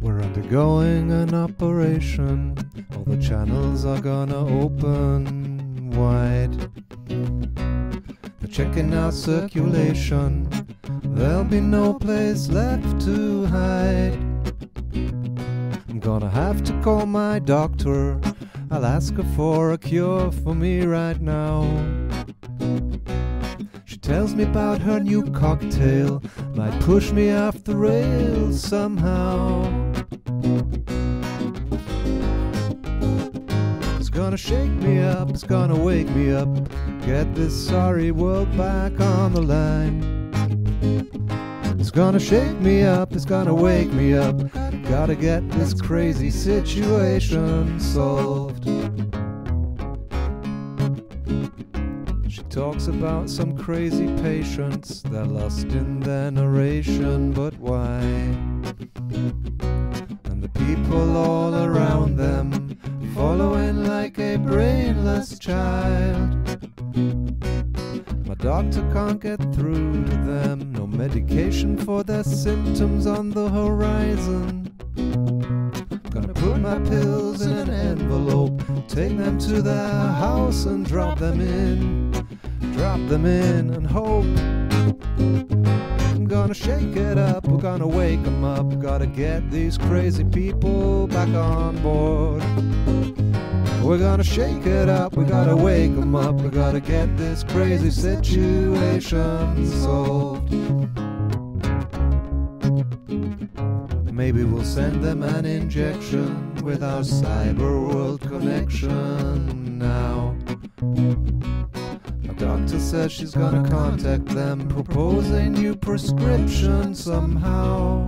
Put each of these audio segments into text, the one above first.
We're undergoing an operation. All the channels are gonna open wide. They're checking out circulation. There'll be no place left to hide. I'm gonna have to call my doctor. I'll ask her for a cure for me right now. Tells me about her new cocktail, might push me off the rails somehow. It's gonna shake me up, it's gonna wake me up, get this sorry world back on the line. It's gonna shake me up, it's gonna wake me up. Gotta get this crazy situation solved. Talks about some crazy patients, they're lost in their narration, but why? And the people all around them following like a brainless child. My doctor can't get through to them. No medication for their symptoms on the horizon. Gonna put my pills in an envelope, take them to their house and drop them in. Drop them in and hope. I'm gonna shake it up, we're gonna wake them up. Gotta get these crazy people back on board. We're gonna shake it up, we gotta wake them up, we gotta get this crazy situation solved. Maybe we'll send them an injection with our cyber world connection now. Doctor says she's gonna contact them, propose a new prescription somehow.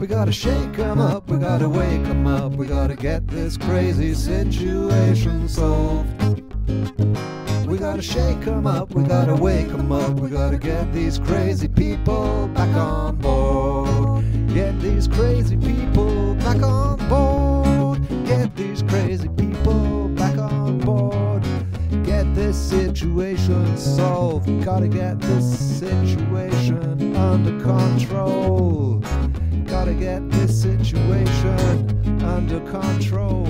We gotta shake 'em up, we gotta wake 'em up, we gotta get this crazy situation solved. We gotta shake 'em up, we gotta wake 'em up, we gotta get these crazy people back on board. Get these crazy people this situation solved. Gotta get this situation under control. Gotta get this situation under control.